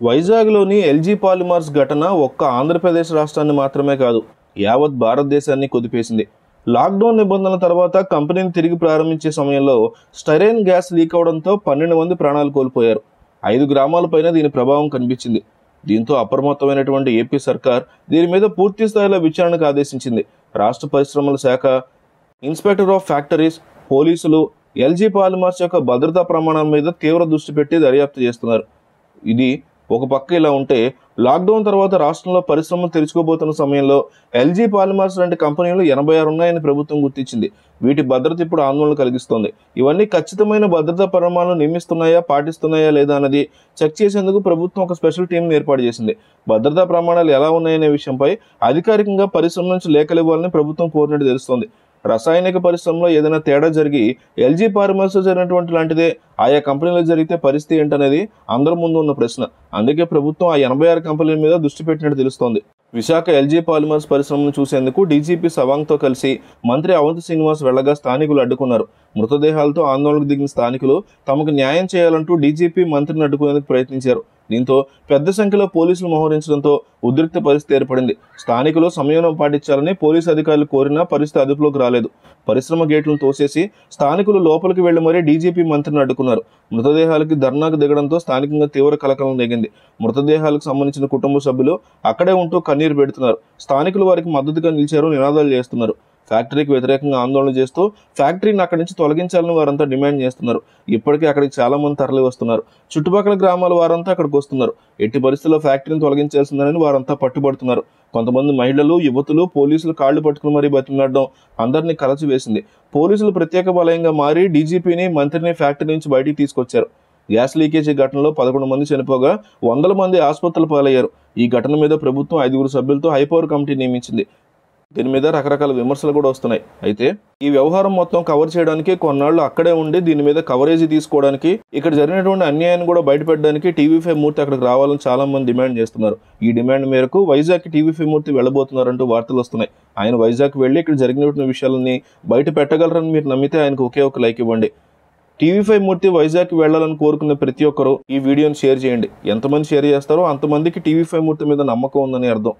వైజాగ్లోని LG polymers ఘటన ఒక్క ఆంధ్రప్రదేశ్ రాష్ట్రాన్ని మాత్రమే కాదు యావత్ భారతదేశాన్ని కుదిపేసింది. లాక్డౌన్ నిబంధనల తర్వాత కంపెనీని తిరిగి ప్రారంభించే సమయంలో స్టైరైన్ గ్యాస్ లీక్ అవడంతో పన్నెండు మంది ప్రాణాలు కోల్పోయారు. ఐదు గ్రామాలపైన దీని ప్రభావం కనిపించింది. దీంతో అప్రమత్తమైనటువంటి ఏపీ సర్కార్ దీని మీద పూర్తి స్థాయిలో విచారణకు ఆదేశించింది. రాష్ట్ర పరిశ్రమల శాఖ ఇన్స్పెక్టర్ ఆఫ్ ఫ్యాక్టరీస్ పోలీసులు ఎల్జీ పాలిమర్స్ యొక్క భద్రతా ప్రమాణాల మీద తీవ్ర దృష్టి పెట్టి దర్యాప్తు చేస్తున్నారు. ఇది ఒక పక్క ఇలా ఉంటే లాక్డౌన్ తర్వాత రాష్ట్రంలో పరిశ్రమలు తెరుచుకోబోతున్న సమయంలో ఎల్జీ పాలిమర్స్ లాంటి కంపెనీలు ఎనభై ఆరు ఉన్నాయని ప్రభుత్వం గుర్తించింది. వీటి భద్రత ఇప్పుడు ఆందోళన కలిగిస్తోంది. ఇవన్నీ ఖచ్చితమైన భద్రతా ప్రమాణాలు నియమిస్తున్నాయా పాటిస్తున్నాయా లేదా అన్నది చెక్ చేసేందుకు ప్రభుత్వం ఒక స్పెషల్ టీం ఏర్పాటు చేసింది. భద్రతా ప్రమాణాలు ఎలా ఉన్నాయనే విషయంపై అధికారికంగా పరిశ్రమ నుంచి లేఖలు ఇవ్వాలని ప్రభుత్వం కోరినట్టు తెలుస్తోంది. రసాయనిక పరిశ్రమలో ఏదైనా తేడా జరిగి ఎల్జీ పాలిమర్స్ జరిగినటువంటి లాంటిదే ఆయా కంపెనీలో జరిగితే పరిస్థితి ఏంటనేది అందరి ముందు ఉన్న ప్రశ్న. అందుకే ప్రభుత్వం ఆ ఎనభై ఆరు కంపెనీల మీద దృష్టి పెట్టినట్టు తెలుస్తోంది. విశాఖ ఎల్జీ పాలిమర్స్ పరిశ్రమను చూసేందుకు డీజీపీ సవాంగ్తో కలిసి మంత్రి అవంతి శ్రీనివాస్ వెళ్ళగా స్థానికులు అడ్డుకున్నారు. మృతదేహాలతో ఆందోళనకు దిగిన స్థానికులు తమకు న్యాయం చేయాలంటూ డీజీపీ మంత్రిని అడ్డుకునేందుకు ప్రయత్నించారు. దీంతో పెద్ద సంఖ్యలో పోలీసులు మోహరించడంతో ఉద్రిక్త పరిస్థితి ఏర్పడింది. స్థానికులు సంయమనం పాటించాలని పోలీసు అధికారులు కోరినా పరిస్థితి అదుపులోకి రాలేదు. పరిశ్రమ గేట్లను తోసేసి స్థానికులు లోపలికి వెళ్ళి మరీ డీజీపీ మంత్రిని అడ్డుకున్నారు. మృతదేహాలకి ధర్నాకు దిగడంతో స్థానికంగా తీవ్ర కలకలం దిగింది మృతదేహాలకు సంబంధించిన కుటుంబ సభ్యులు అక్కడే ఉంటూ కన్నీరు పెడుతున్నారు. స్థానికులు వారికి మద్దతుగా నిలిచారు నినాదాలు చేస్తున్నారు. ఫ్యాక్టరీకి వ్యతిరేకంగా ఆందోళన చేస్తూ ఫ్యాక్టరీని అక్కడి నుంచి తొలగించాలని వారంతా డిమాండ్ చేస్తున్నారు. ఇప్పటికే అక్కడికి చాలామంది తరలి వస్తున్నారు. చుట్టుపక్కల గ్రామాల వారంతా అక్కడికి వస్తున్నారు. ఎట్టి పరిస్థితుల్లో ఫ్యాక్టరీని తొలగించాల్సిందని వారంతా పట్టుబడుతున్నారు. కొంతమంది మహిళలు యువతులు పోలీసులు కాళ్ళు పట్టుకుని మరీ బతిమలాడడం అందరినీ కలచివేసింది. పోలీసులు ప్రత్యేక బలయంగా మారి డీజీపీని మంత్రిని ఫ్యాక్టరీ నుంచి బయటికి తీసుకొచ్చారు. గ్యాస్ లీకేజీ ఘటనలో పదకొండు మంది చనిపోగా వందల మంది ఆసుపత్రులు పాలయ్యారు. ఈ ఘటన మీద ప్రభుత్వం ఐదుగురు సభ్యులతో హైపవర్ కమిటీ నియమించింది. దీని మీద రకరకాల విమర్శలు కూడా వస్తున్నాయి. అయితే ఈ వ్యవహారం మొత్తం కవర్ చేయడానికి కొన్నాళ్ళు అక్కడే ఉండి దీని మీద కవరేజీ తీసుకోవడానికి ఇక్కడ జరిగినటువంటి అన్యాయాన్ని కూడా బయటపెట్టడానికి టీవీ ఫైవ్ మూర్తి అక్కడికి రావాలని చాలా మంది డిమాండ్ చేస్తున్నారు. ఈ డిమాండ్ మేరకు వైజాగ్ టీవీ ఫైవ్ మూర్తి వెళ్ళబోతున్నారంటూ వార్తలు వస్తున్నాయి. ఆయన వైజాగ్ వెళ్ళి ఇక్కడ జరిగినటువంటి విషయాలని బయట పెట్టగలరని మీరు నమ్మితే ఆయనకు ఒకే ఒక లైక్ ఇవ్వండి. టీవీ ఫైవ్ మూర్తి వైజాగ్కి వెళ్ళాలని కోరుకున్న ప్రతి ఒక్కరూ ఈ వీడియోని షేర్ చేయండి. ఎంతమంది షేర్ చేస్తారో అంతమందికి టీవీ ఫైవ్ మూర్తి మీద నమ్మకం ఉందని అర్థం.